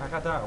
Acatar.